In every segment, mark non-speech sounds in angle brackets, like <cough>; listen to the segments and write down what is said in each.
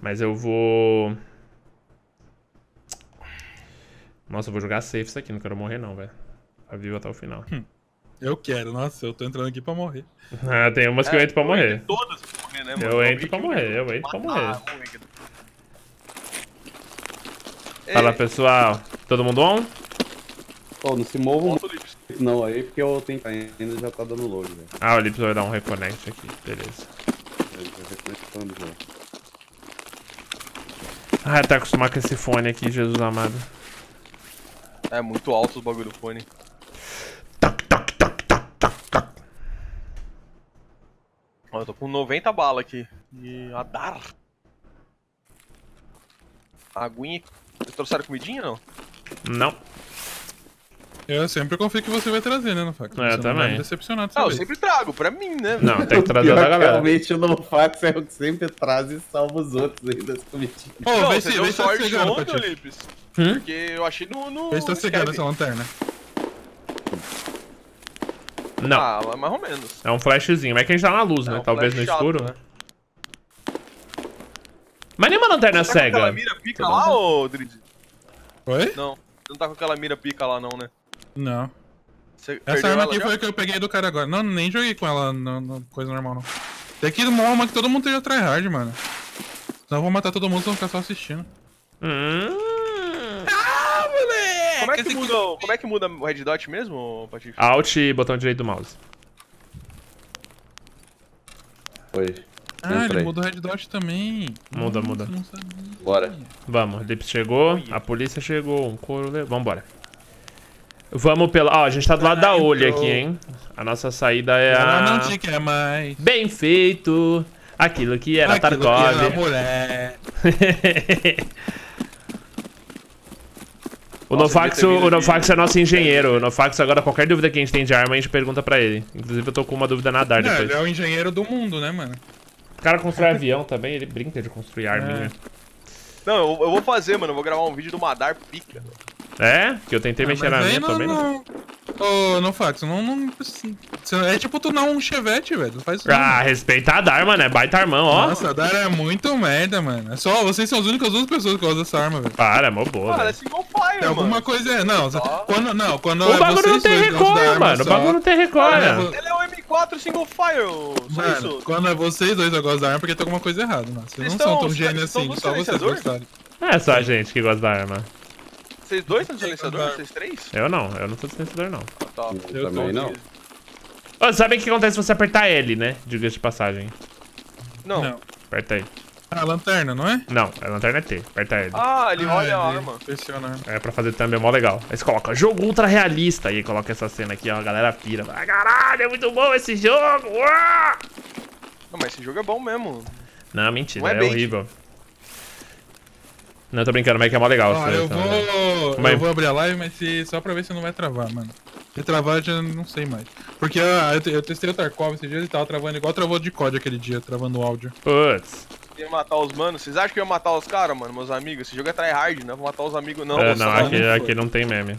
Mas eu vou... Nossa, eu vou jogar safe isso aqui, não quero morrer não, velho. Tá vivo até o final. Eu quero, nossa, eu tô entrando aqui pra morrer. <laughs> Ah, tem umas que eu entro pra morrer. Todas pra morrer, né, mano? Eu entro pra morrer, é eu entro pra morrer. Fala, pessoal. Todo mundo on? Pô, não se movam não aí, porque eu tenho ainda já tá dando load, velho. Ah, o Lips vai dar um reconnect aqui. Beleza. Eu já reconectando já. Ah, tá acostumado com esse fone aqui, Jesus amado. É muito alto os bagulho do fone. Toc, toc, toc, toc, toc, toc. Ó, eu tô com 90 bala aqui. E a dar. Aguinha. Vocês trouxeram comidinha não? Não. Eu sempre confio que você vai trazer, né, no fax? É, Você não também. me decepcionar dessa Ah, eu sempre trago, pra mim, né? Não, tem que trazer da que galera. Realmente o NoFax é o que sempre traz e salva os outros aí das comidinhas. Pô, Não, vê se, deu tá sorte ontem. Lips. Hum? Porque eu achei no... no Vê se tá cegando Skype. essa lanterna. Não. Ah, mais ou menos. É um flashzinho. Mas é que a gente tá na luz, É né? um Talvez no chato, escuro. né? Mas nenhuma lanterna Você tá com aquela cega. mira pica lá, ô Drizzy? Oi? Não, você não tá com aquela mira pica lá não, né? Não. Você Essa arma ela aqui já? foi a que eu peguei do cara agora. Não, nem joguei com ela na na coisa normal, não. Tem que uma arma que todo mundo esteja tryhard, mano. Senão eu vou matar todo mundo e vão ficar só assistindo. Hum. Ah, moleque! Como é que muda, o- como é que muda o red dot mesmo, Patife? Alt e botão direito do mouse. Foi. Ah, ele muda o red dot também. Muda, Nossa, muda. Bora. Vamos, Lips chegou, a polícia chegou, um couro. Vambora. Vamos pela. Ó, a gente tá do lado da Ah, olho entrou. aqui, hein? A nossa saída é Ela a. não te quer mais. Bem feito! Aquilo que era Aquilo que era Tarkov. mulher. <laughs> o Nossa, Nofax, o Nofax é nosso engenheiro. O Nofax, agora, qualquer dúvida que a gente tem de arma, a gente pergunta pra ele. Inclusive, eu tô com uma dúvida na Dar depois. ele é o engenheiro do mundo, né, mano? O cara constrói avião também, ele brinca de construir arminha. Não, eu, eu vou fazer, mano. Eu vou gravar um vídeo do Madar pica. É? Que eu tentei mexer Ah, na mas aí minha não, também. não. não. Ô, não fax, não, não. assim, É tipo tunar um chevette, velho. Não faz isso. não, Ah, mano. respeita a Dar, mano. É baita armão, ó. Nossa, a Dara é muito merda, mano. É só, vocês são as únicas duas pessoas que usam essa arma, velho. Para, é mó boa. Cara, é single fire, alguma mano. coisa é. Não, Só- quando, não, quando O é bagulho não vocês tem dois que usam da recolha, mano. O só. bagulho não tem Olha, recolha. vou- Ele é um M4 single fire, só Mano, isso. quando é vocês dois que gostam da arma, porque tem alguma coisa errada, mano. Vocês Vocês não são tão gênios assim, só vocês. Não é só a gente que gosta da arma. Vocês dois são Tem silenciador? Vocês três? Eu não, eu não sou silenciador, não. Ah, tá. Eu também não. Ô, sabe o que acontece se você apertar L, né? Diga-se de passagem. Não. Não. Aperta aí. Ah, lanterna, não é? Não, a lanterna é T. Aperta L. Ah, ele olha a ele arma. Pressiona a arma. É pra fazer thumb é mó legal. Aí você coloca jogo ultra realista. Aí coloca essa cena aqui, ó. A galera pira. Ah, caralho, é muito bom esse jogo. Uá! Não, mas esse jogo é bom mesmo. Não, mentira, Não é é, horrível. Não, tô brincando, mas é que é mó legal. Você- eu vou. Mas- Eu vou abrir a live, mas se, só pra ver se não vai travar, mano. Se travar, eu já não sei mais. Porque ah, eu, eu testei o Tarkov esse dia ele tava travando igual travou de COD aquele dia, travando o áudio. Putz. Ia matar os manos. Vocês acham que eu ia matar os caras, mano? Meus amigos? Esse jogo é tryhard, né? Vou matar os amigos. Não, É, os não, caras aqui, não aqui não tem meme.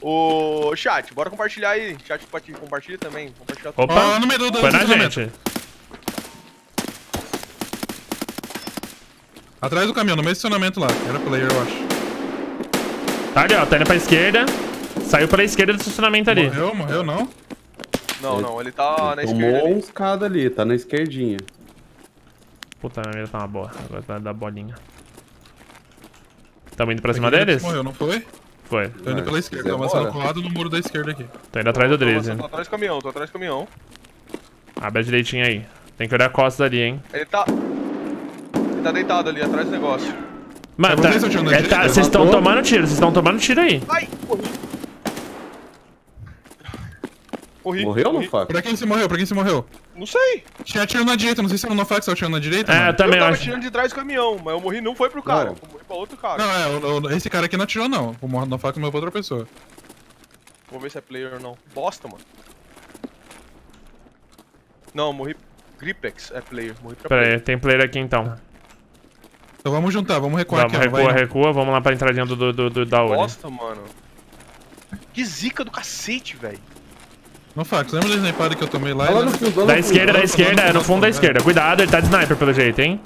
Ô, chat, bora compartilhar aí. Chat, compartilha também. Compartilhar tudo. Opa, Ó, no meio do- foi na gente. Atrás do caminhão, no meio do estacionamento lá. Era player, eu acho. Tá ali, ó. Tá indo pra esquerda. Saiu pela esquerda do estacionamento ali. Morreu, morreu não? Não, não, ele tá na esquerda Tomou ali. uns cada ali, tá na esquerdinha. Puta, minha mira tá uma boa. Agora vai dar bolinha. Tamo indo pra cima deles? Morreu, não foi? Foi. Tô indo pela esquerda, tô avançando colado no muro da esquerda aqui. Tô indo atrás do Drizzy. tô atrás do caminhão, tô atrás do caminhão. Abre direitinho aí. Tem que olhar a costa ali, hein. Ele tá. Ele tá deitado ali, atrás do negócio. Mano, É tá, vocês estão tirando é, direita? tá, vocês estão tomando tiro, vocês estão tomando tiro aí. Ai, corri. Corri. Morreu ou não? Pra quem se morreu? Pra quem se morreu? Não sei. Tinha tiro na direita, não sei se era no Nofax ou tinha na direita. É, eu mano. Eu também tava acho. tirando de trás do caminhão, mas eu morri não foi pro cara. Não. Eu morri pra outro cara. Não, é, o- o- esse cara aqui não atirou não. O Nofax morreu pra outra pessoa. Vou ver se é player ou não. Bosta, mano. Não, eu morri. Gripex é player. Morri pra Pera player. aí, tem player aqui então. Então vamos juntar, vamos recuar Vamos, aqui, recua, vai. recua, vamos lá pra entradinha do, do, do, do- da Oli. Bosta, mano. Que zica do cacete, velho. Nofax, lembra da snipada que eu tomei lá? Lá no lá Da esquerda, da esquerda, é no fundo da esquerda. Cuidado, ele tá de sniper pelo jeito, hein.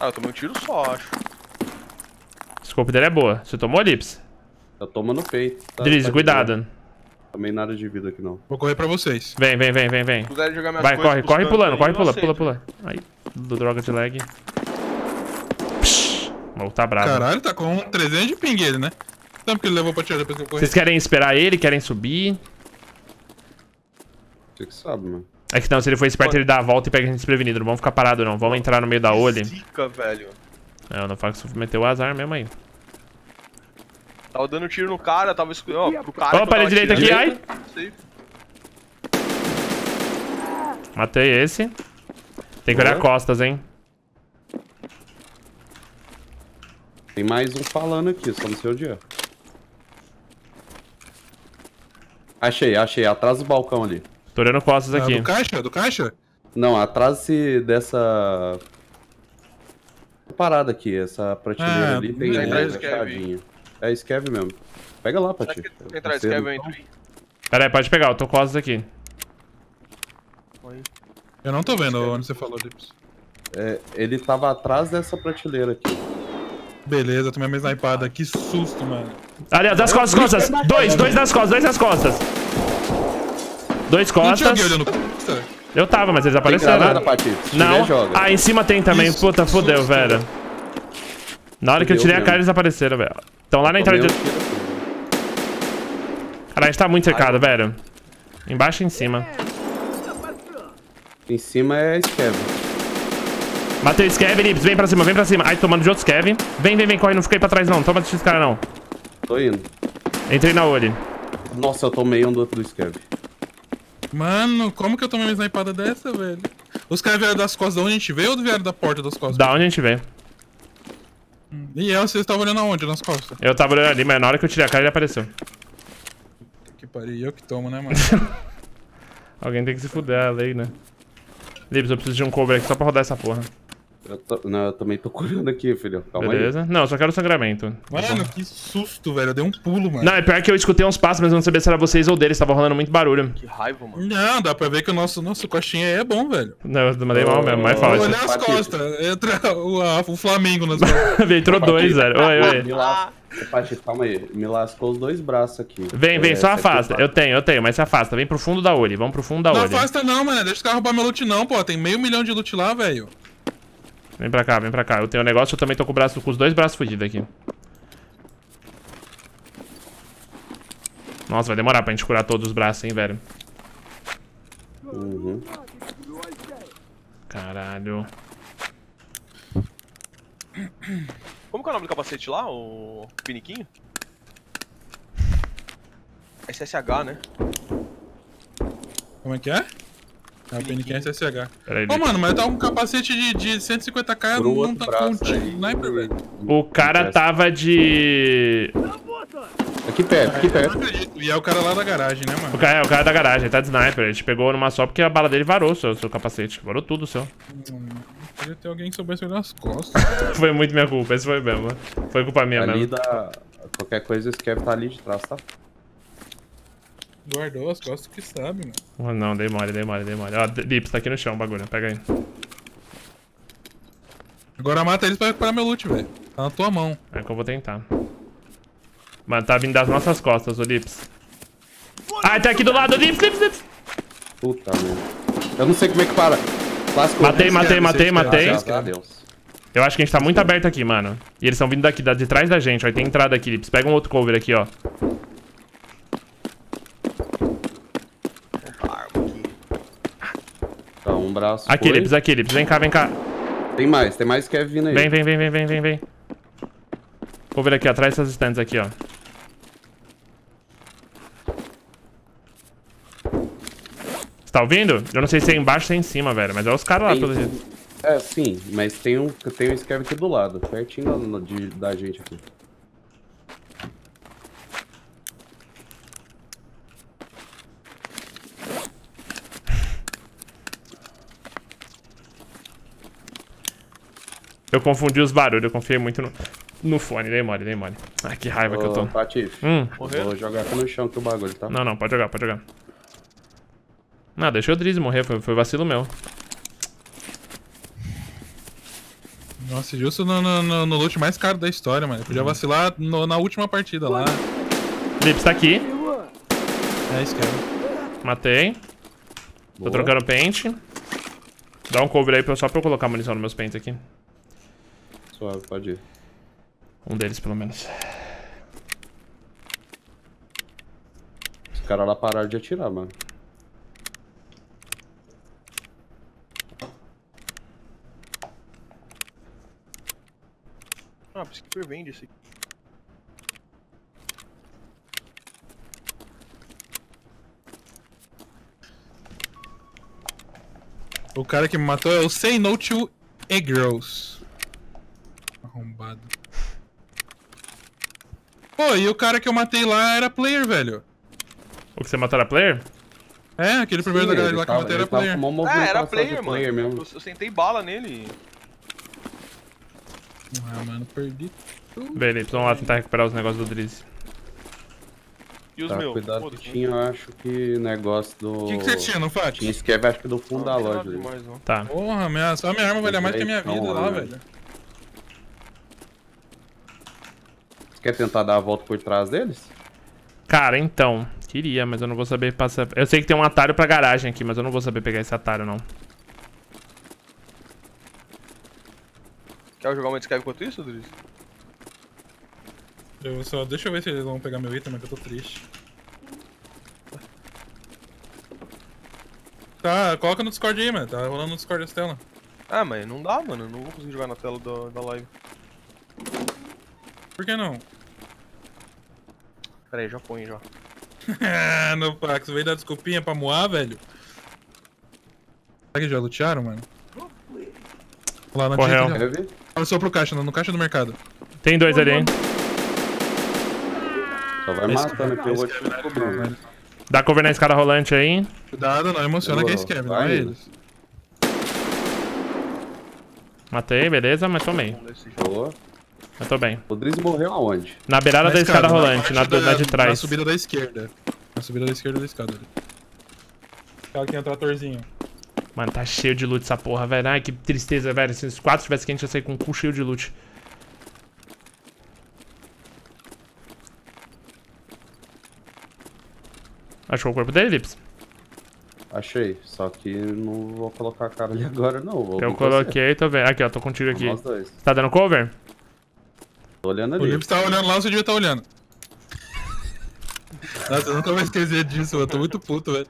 Ah, eu tomei um tiro só, acho. O scope dele é boa. Você tomou, Lips? Eu tomo no peito. Tá, Drizzy, tá cuidado. boa. Também nada de vida aqui não. Vou correr pra vocês. Vem, vem, vem, vem, vem. Vai, corre, corre pulando, corre pulando, aceito. pula, pula. Aí, do droga de lag. Psh, o maluco tá bravo. Caralho, tá com 300 de ping ele, né? Tanto que ele levou pra tirar depois que eu corri. Vocês querem esperar ele? Querem subir? Você que sabe, mano. É que não, se ele for esperto, ele dá a volta e pega a gente desprevenido. Não vamos ficar parados, não. Vamos entrar no meio da olho. Zica, velho. É, o Nofax meteu o azar mesmo aí. Tava dando tiro no cara, tava escutando. Ó, pro cara. Opa, ele direito aqui, ai! ai. Matei esse. Tem que olhar costas, hein? Tem mais um falando aqui, só não sei onde é. Achei, achei. Atrás do balcão ali. Tô olhando costas Ah, aqui. do caixa? Do caixa? Não, atrás desse, dessa... Parada aqui, essa prateleira Ah, ali tem uma Scav fechadinha. É Scav mesmo. Pega lá, Pati. Traz Você- Kevin entro aí. Pera aí, pode pegar. Eu tô costas aqui. Eu não tô vendo onde você falou, Lips. É, ele tava atrás dessa prateleira aqui. Beleza, tomei uma snipada. Que susto, mano. Aliás, das costas, costas. Dois, dois nas costas, dois nas costas. Dois Não tinha costas. olhando costa? Eu tava, mas eles apareceram. granada, Pati? Se Não. tiver. Ah, em cima tem também. Isso, Puta, susto. velho. Na hora que eu tirei a cara, eles apareceram, velho. Estão lá na entrada de... Caralho, a gente tá muito cercado, velho. Embaixo e em cima. Em cima é Scav. Matei o Scav, Lips. Vem pra cima, vem pra cima. Ai, tomando de outro Scav. Vem, vem, vem, corre. Não fica aí pra trás, não. Toma desse cara, não. Tô indo. Entrei na olho. Nossa, eu tomei um do outro Scav. Mano, como que eu tomei uma snipada dessa, velho? Os caras vieram das costas de onde a gente veio ou vieram da porta das costas? Da onde a gente vê? E ela, vocês estavam olhando aonde? Nas costas? Eu tava olhando ali, mas na hora que eu tirei a cara, ele apareceu. Que pariu, eu que tomo, né, mano? <laughs> Alguém tem que se fuder, a lei, né? Lips, eu preciso de um cover aqui só pra rodar essa porra. Eu, tô- não, eu também tô <laughs> curando aqui, filho. Calma Beleza? Não, eu só quero sangramento. Mano, que susto, velho. Eu dei um pulo, mano. Não, é pior que eu escutei uns passos, mas eu não sabia se era vocês ou deles. Tava rolando muito barulho. Que raiva, mano. Não, dá pra ver que o nosso, nosso coxinha aí é bom, velho. Não, eu mandei mal mesmo, mais Oh. forte. Olha as costas, entra o, a- o Flamengo nas costas. <laughs> Entrou dois, velho. Oi, aí. oi. Pati, calma aí. Me lascou os dois braços aqui. Vem, vem, É, só você afasta. Eu tenho, eu tenho, mas se afasta. Vem pro fundo da olho. Vamos pro fundo da Não olho. afasta não, mano. Deixa os caras roubar meu loot não, pô. Tem meio milhão de loot lá, velho. Vem pra cá, vem pra cá. Eu tenho um negócio, eu também tô com, o braço, com os dois braços fugidos aqui. Nossa, vai demorar pra gente curar todos os braços, hein, velho. Uhum. Caralho. Como que é o nome do capacete lá? O piniquinho? SSH, né? Como é que é? É o PNQ SSH. Pera aí, Ô, mano, mas tá com um capacete de, de 150k Por não tá com sniper, velho. O cara tava de... Aqui perto, aqui Eu não perto. acredito. E é o cara lá da garagem, né, O mano? cara, é o cara da garagem, ele tá de sniper. A gente pegou numa só porque a bala dele varou o seu, seu capacete. Varou tudo o seu. <laughs> Podia ter alguém que soubesse olhar as costas. Foi muito minha culpa, esse foi mesmo. Foi culpa minha Ali mesmo. da. Qualquer coisa, o Scav tá ali de trás, tá? Guardou as costas que sabe, mano. Oh, não, dei mole, dei mole, dei mole. Ó, Lips, tá aqui no chão o bagulho. Pega aí. Agora mata eles pra recuperar meu loot, velho. Tá na tua mão. É que eu vou tentar. Mano, tá vindo das nossas costas, o Lips. Ah, tá aqui do lado, Lips, Lips, Lips. Puta merda. Eu não sei como é que para. Lascou. Matei, matei, matei, matei. escreve. Graças a Deus. Eu acho que a gente tá muito aberto aqui, mano. E eles estão vindo daqui, da- de trás da gente. Ó, e tem entrada aqui, Lips. Pega um outro cover aqui, ó. Arma aqui. Tá, um braço. Aqui, foi. Lips, aqui, Lips. Vem cá, vem cá. Tem mais, tem mais Scav vindo aí. Vem, vem, vem, vem, vem, vem, vem. Cover aqui, ó. Atrás dessas stands aqui, ó. Você tá ouvindo? Eu não sei se é embaixo ou se é em cima, velho. Mas é os caras lá, Tem- pelo jeito. É, sim, mas tem um, tem um Scav aqui do lado, pertinho da, de- da gente aqui. Eu confundi os barulhos, eu confiei muito no, no fone. Dei mole, dei mole. Ai, que raiva que eu tô. Patife, Hum. vou jogar aqui no chão que o bagulho, tá? Não, não, pode jogar, pode jogar. Não, deixa o Drizzy morrer, foi, foi vacilo meu. Nossa, justo no, no, no, no loot mais caro da história, mano. Eu podia vacilar no- na última partida lá. Lips tá aqui. É isso, cara. Matei. Tô Boa. trocando pente. Dá um cover aí só pra eu colocar munição nos meus pentes aqui. Suave, pode ir. Um deles, pelo menos. Os caras lá pararam de atirar, mano. Ah, por isso que vende esse aqui. O cara que me matou é o Say No to Egg Rolls. Arrombado. Pô, e o cara que eu matei lá era player, velho. O que você matou era player? É, aquele primeiro da galera lá que eu matei era player. Ah, era player, mano. mesmo. Eu, eu sentei bala nele. Ah, mano, perdi. Vê, Lips, vamos lá tentar recuperar os negócios do Drizzy. E os Tá, meus? cuidado que né? tinha, eu acho que negócio do... O que, que você tinha no FAT? Tinha escreve, acho que do fundo Não, da não loja. não. Tá. Porra, minha, só minha arma valia mais que a minha vida lá, né? velho. Você quer tentar dar a volta por trás deles? Cara, então. Queria, mas eu não vou saber passar. Eu sei que tem um atalho pra garagem aqui, mas eu não vou saber pegar esse atalho, não. Quer jogar uma Skype enquanto isso, Driz? Eu só, deixa eu ver se eles vão pegar meu item, mas que eu tô triste. Tá, coloca no Discord aí, mano. Tá rolando no Discord essa tela. Ah, mas não dá, mano. Eu não vou conseguir jogar na tela da, da live. Por que não? Pera aí, já põe já. <laughs> no Pax, veio dar desculpinha pra moar, velho. Será que já lutearam, mano? Lá na Correu. Passou pro caixa, no, caixa do mercado. Tem dois ali, hein? Só vai Esse matando aqui, eu vou te cara, descobrir. velho. Dá cover na escada rolante aí. Cuidado, não emociona quem Demorou. escreve, não Vai é eles. Matei, beleza, mas tomei. Boa. Mas tô bem. O Drizzy morreu aonde? Na beirada da escada rolante, na, parte na da- de Na trás. subida da esquerda. Na subida da esquerda da escada. Aquela que tem o tratorzinho. Mano, tá cheio de loot essa porra, velho. Ai, que tristeza, velho. Se os quatro tivessem quente, eu ia sair com um cu cheio de loot. Achou o corpo dele, Lips? Achei, só que não vou colocar a cara ali agora não. Vou Eu com você. coloquei, tô vendo. Aqui, ó, tô contigo aqui. Nós dois. Tá dando cover? Tô olhando O ali. Lips tá olhando lá, você devia estar olhando. <laughs> Nossa, eu nunca vou esquecer disso, eu tô muito puto, velho.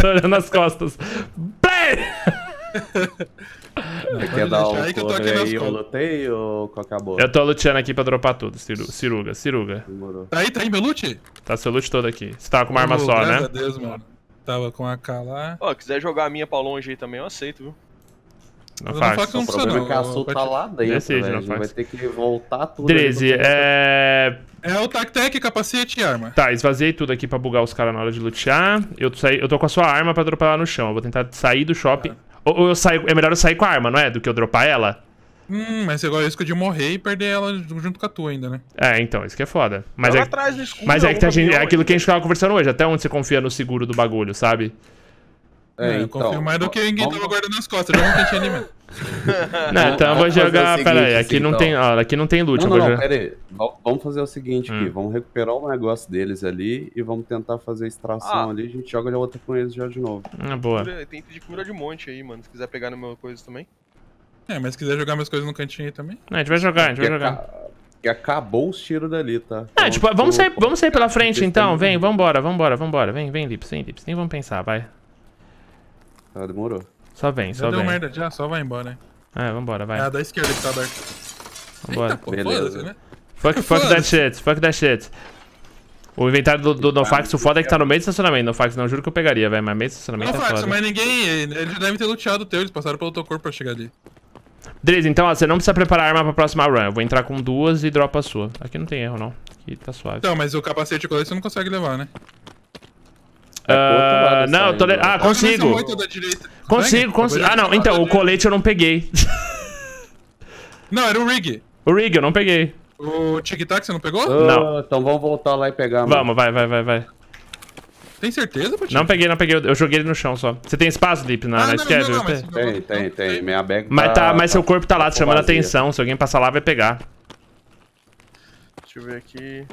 tô olhando as costas. Play! <laughs> Quer dar um aí que eu tô aqui aí, eu lutei ou qual é a boa? Eu tô luteando aqui pra dropar tudo. Ciru- Ciruga, ciruga. Demorou. Tá aí, tá aí meu loot? Tá seu loot todo aqui. Você tava com uma arma Oh, só, graças né? a Deus, mano. Tava com a AK lá. Ó, quiser jogar a minha pra longe aí também, eu aceito, viu? Não Eu não faz. O não problema é que a Sul tá lá dentro, Decide, velho. não A gente vai faz. ter que voltar tudo. ali Drizzy, pra poder- é. É o Tactec, capacete e arma. Tá, esvaziei tudo aqui pra bugar os caras na hora de lutear. Eu, saí, eu tô com a sua arma pra dropar ela no chão. Eu vou tentar sair do shopping. Ou, ou eu saio. É melhor eu sair com a arma, não é? Do que eu dropar ela? Hum, mas você agora risco de morrer e perder ela junto com a tua ainda, né? É, então, isso que é foda. Mas Joga é, escuro, mas é, que a gente, é aquilo que a gente tava conversando hoje. Até onde você confia no seguro do bagulho, sabe? É, eu então, confio mais do que ninguém vamos- tava guardando nas costas. Um cantinho ali, mano. Não, então eu vou jogar. seguinte, Pera aí, aqui assim, não então. tem. Ó, aqui não tem loot. Não, não, não, jogar. pera aí. Va- Vamos fazer o seguinte aqui, Hum. vamos recuperar o negócio deles ali e vamos tentar fazer a extração Ah. ali, a gente joga de outra com eles já de novo. Ah, boa. Tem de cura de monte aí, mano. Se quiser pegar no meu coisa também. É, mas se quiser jogar minhas coisas no cantinho aí também. Não, a gente vai jogar, a gente vai jogar. que acabou os tiros dali, tá? É, tipo, vamos sair, vamos sair pela frente então. Vem, vambora, vambora, vambora. Vem, vem, Lips, vem, Lips. Nem vamos pensar, vai. Tá, demorou. Só vem, Já só deu vem. merda, já, só vai embora, né? É, vambora, vai. É a da esquerda que tá aberta. Vambora. Eita, pô, Beleza. né? Fuck, fuck that shit, fuck that shit. O inventário do, do Nofax, o foda é que tá no meio do estacionamento. Nofax, não, juro que eu pegaria, velho, mas meio do Não, estacionamento é Fax, foda. mas ninguém. Eles devem ter luteado o teu, eles passaram pelo teu corpo pra chegar ali. Driz, então, ó, você não precisa preparar a arma pra próxima run. Eu vou entrar com duas e dropa a sua. Aqui não tem erro, não. Aqui tá suave. Então, mas o capacete e o colete você não consegue levar, né? É Ah, lado não, eu tô. le- saindo. Ah, são consigo. Consigo, consigo. Ah, não, então, o colete eu não peguei. Não, era o rig. O rig eu não peguei. O tic-tac você não pegou? Não. Então vamos voltar lá e pegar, mano. Vamos, vai, vai, vai, vai. Tem certeza, Patinho? Não peguei, não peguei. Eu joguei ele no chão só. Você tem espaço, Lip, na, Ah, na não, esquerda? não. Tem, tem, tem. Minha bag Mas, tá, mas seu tá- corpo tá lá, te chamando vazia. atenção. Se alguém passar lá, vai pegar. Deixa eu ver aqui.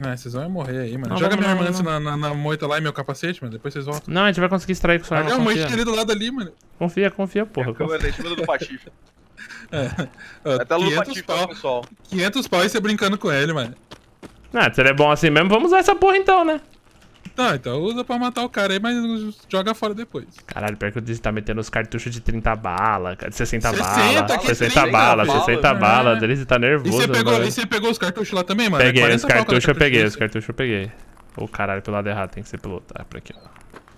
Ah, vocês vão morrer aí, mano. Não, Joga minha não, arma antes na, na, na moita lá e meu capacete, mano. Depois vocês voltam. Não, a gente vai conseguir extrair com sua arma. Olha a moita Confia, ali do lado ali, mano. confia, confia porra. A câmera tá em cima do Patife. <laughs> Ó, Até a luz do 500 Patife, pau, pessoal. 500 pau e você brincando com ele, mano. Ah, se ele é bom assim mesmo, vamos usar essa porra então, né? Tá, então usa pra matar o cara aí, mas joga fora depois. Caralho, pior que o Dizzy tá metendo os cartuchos de 30 balas, de 60 60, balas, que 60 60 balas, balas, 60 né? balas. Ele tá E nervoso, você pegou, e você pegou os cartuchos lá também, mano? É Peguei, 40 os cartuchos eu peguei, os cartuchos eu peguei. Ô caralho, pelo lado errado, tem que ser pelo outro. Ah, por aqui, ó.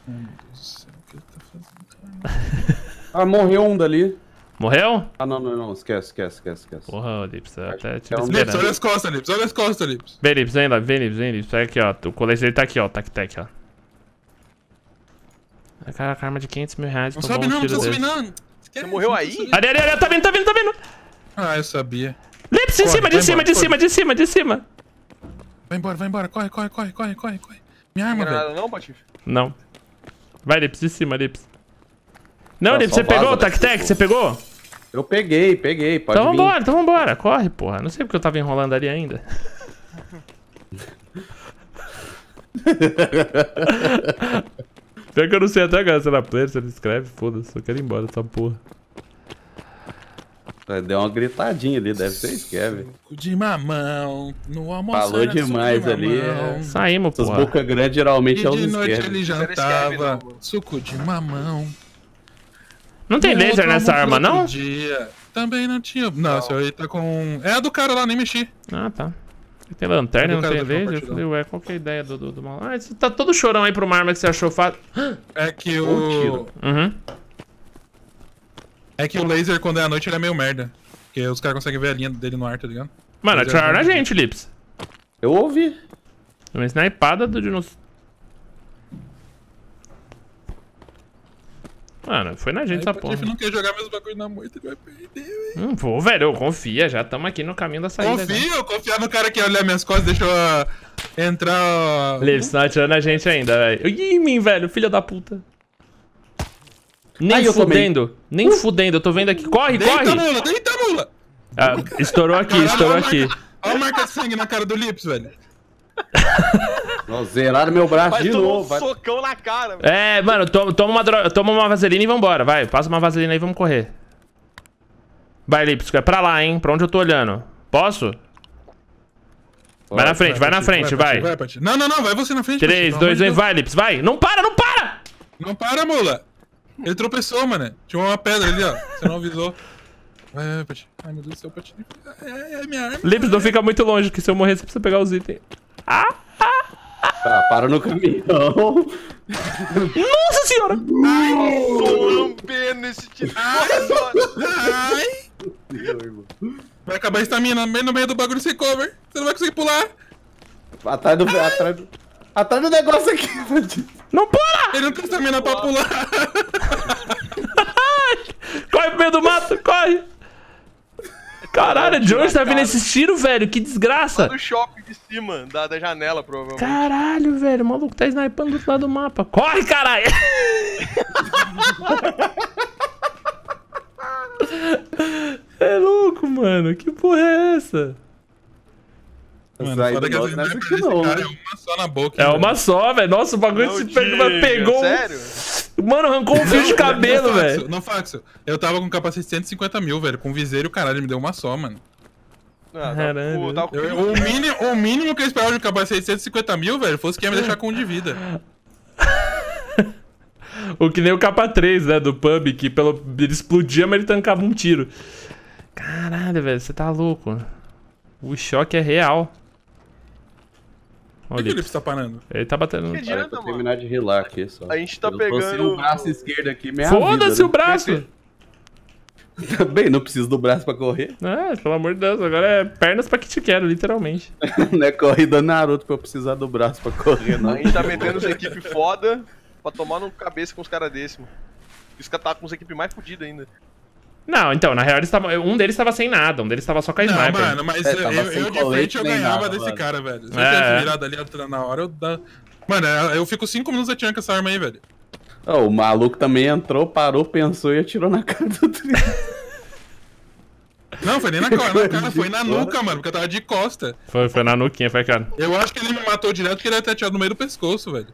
Meu Deus do céu, o que ele tá fazendo? Ah, morreu um dali. Morreu? Ah, não, não, não. Esquece, esquece, esquece, esquece. Porra, Lips, eu até tive é um Lips, olha as costas, Lips, olha as costas, Lips. Vem, Lips, vem lá, vem, Lips, vem, Lips. Pega aqui, ó. O colete dele tá aqui, ó. Tac, tac, ó. Ah, Cara, arma de 500 mil reais. Não sobe um não, não tiro precisa subir desse. não. Esquece, morreu aí? Ali, ali, ali, tá vindo, tá vindo, tá vindo. Ah, eu sabia. Lips, em cima, de cima, de cima, de cima, de cima. Vai embora, vai embora. Corre, corre, corre, corre, corre, corre. Minha arma, Não tem velho. nada não, Patife? Não. Vai, Lips, de cima, Lips. Não, Tá, você pegou o Tac-Tac? Você pegou? Eu peguei, peguei. Pode Então vir. vambora, então vambora. Corre, porra. Não sei porque eu tava enrolando ali ainda. <laughs> Pior que eu não sei até agora se era player, se ele escreve, foda-se, só quero ir embora dessa porra. É, Deu uma gritadinha ali, deve ser. Suco de mamão. No almoço Falou demais de ali, mamão. é. Saímos, Essas porra. bocas grandes geralmente E é os de noite ele jantava suco de mamão. Não tem laser outro nessa arma, não? Dia, também não tinha. Não, esse aí tá com. É a do cara lá, nem mexi. Ah, tá. Tem lanterna, Cadê não tem laser? Eu falei, ué, qual que é a ideia do, do, do mal? Ah, você tá todo chorão aí pra uma arma que você achou fácil. <gasps> É que o. Uhum. É que o laser, quando é à noite, ele é meio merda. Porque os caras conseguem ver a linha dele no ar, tá ligado? Mano, atiraram na é gente, Lips. Eu ouvi. Uma snipada do dinossauro. Mano, foi na gente Aí essa o porra. Patife não quer jogar meus bagulho na moita, ele vai perder, velho. Hum, pô, velho, confia, já estamos aqui no caminho da saída. já. Confio, confiar no cara que olha minhas costas, deixou ah, entrar. Lips, não atirando a gente ainda, velho. Ih, mim, velho, filho da puta. Nem Ai, eu fudendo, nem fudendo, eu tô vendo aqui. Corre, Deita, corre! mula, deita, mula! Ah, estourou aqui, Caralho, estourou olha aqui. marca- Olha a marca de sangue na cara do Lips, velho. <laughs> Nossa, zeraram meu braço Vai de um novo. Vai... socão na cara, velho. É, mano, toma, toma, uma dro... toma uma vaselina e vambora, vai. Passa uma vaselina aí e vamos correr. Vai, Lips, é pra lá, hein? Pra onde eu tô olhando. Posso? Vai na frente, vai na Pati, frente, vai. Vai, Pati. Não, não, não, vai você na frente. 3, Pati, pelo 2, amor 1, de vai, Lips, vai. Não para, não para! Não para, mula. Ele tropeçou, mano. Tinha uma pedra ali, ó. Você não avisou. Vai, vai, Pati. Ai, meu Deus do céu, Pati. É, é minha arma. Lips, não fica muito longe, que se eu morrer você precisa pegar os itens. Ah, Tá, para no caminhão. nossa senhora! Tô lambendo esse tiro. Ai! Vai acabar a estamina bem no meio do bagulho sem cover. Você não vai conseguir pular. atrás do. Atrás do. Atrás do negócio aqui. Não para! Ele não tem estamina pra pular. <laughs> Corre pro meio do mato, corre! Caralho, de onde tá vindo esses tiros, velho? Que desgraça! Do shopping de cima, da, da janela, provavelmente. Caralho, velho, o maluco tá snipando do outro lado do mapa. Corre, caralho! <laughs> É louco, mano. Que porra é essa? Mano, foda que desse não, cara né? é uma só na boca. É hein, uma só, velho. Nossa, o bagulho Não se pegou, diga, pegou. um- Sério? Mano, arrancou um fio de cabelo, velho. Não, Faxo. Eu tava com capacete de 150 mil, velho. Com viseiro o caralho, ele me deu uma só, mano. Com- tava com- Eu- o, mínimo, o mínimo que eu esperava de um capacete de 150 mil, velho, fosse que ia me deixar com um de vida. <laughs> O que nem o capa 3, né, do pub, que pelo... ele explodia, mas ele tancava um tiro. Caralho, velho, você tá louco. O choque é real. Por que o Lips tá parando? ele tá batendo. Que Para adianta, mano. terminar de rilar aqui só. A gente tá Eu pegando- o braço esquerdo aqui, minha Foda-se vida, o braço! <laughs> né? Bem, não preciso do braço pra correr. É, pelo amor de Deus, agora é pernas pra que te quero, literalmente. <laughs> não é corrida Naruto pra eu precisar do braço pra correr, não. A gente tá metendo os equipe foda pra tomar no cabeça com os caras desse, mano. Os caras tá com os equipe mais fodidas ainda. Não, então, na real, eles tavam- um deles tava sem nada, um deles tava só com a Não, sniper. mano, mas É, eu, eu, eu de frente eu ganhava nada, desse mano. cara, velho. Se eu É. tivesse virado ali atrás na hora, eu da... Mano, eu fico 5 minutos atirando com essa arma aí, velho. Ó, o maluco também entrou, parou, pensou e atirou na <laughs> cara do Trio. Não, foi nem na cara, na <laughs> cara, foi na nuca, mano, porque eu tava de costa. Foi, foi na nuquinha, foi, cara. Eu acho que ele me matou direto porque ele ia ter atirado no meio do pescoço, velho.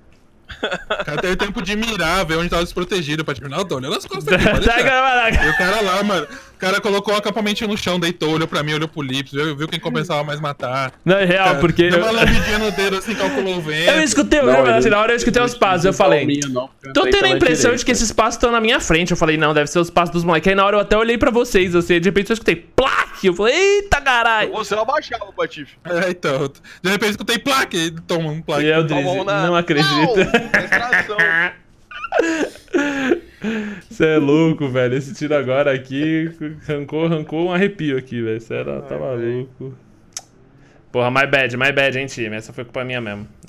O cara teve tempo de mirar, ver onde tava desprotegido pra tipo, não, tô olhando as costas aqui, <laughs> pode deixar. E o cara lá, mano, cara colocou o acampamento no chão, deitou, olhou pra mim, olhou pro Lips, viu, viu quem compensava mais matar. Não, é real, porque. Deu Eu, uma lambidinha no dedo, assim, calculou o vento. eu escutei, Não, eu, assim, na hora eu escutei os passos, eu falei. Minha, não, eu Tô tendo a impressão de direita. que esses passos estão na minha frente. Eu falei, não, deve ser os passos dos moleques. Aí na hora eu até olhei pra vocês, assim, de repente eu escutei plaque. Eu falei, eita caralho. Você abaixava o Patife. É, então. De repente eu escutei plaque toma um plaque. E eu Toma disse, um na- não acredito. Não. <laughs> Você é louco, velho. Esse tiro agora aqui arrancou, arrancou um arrepio aqui, velho. Você era, tá maluco. Porra, my bad, my bad, hein, time. Essa foi culpa minha mesmo. Eu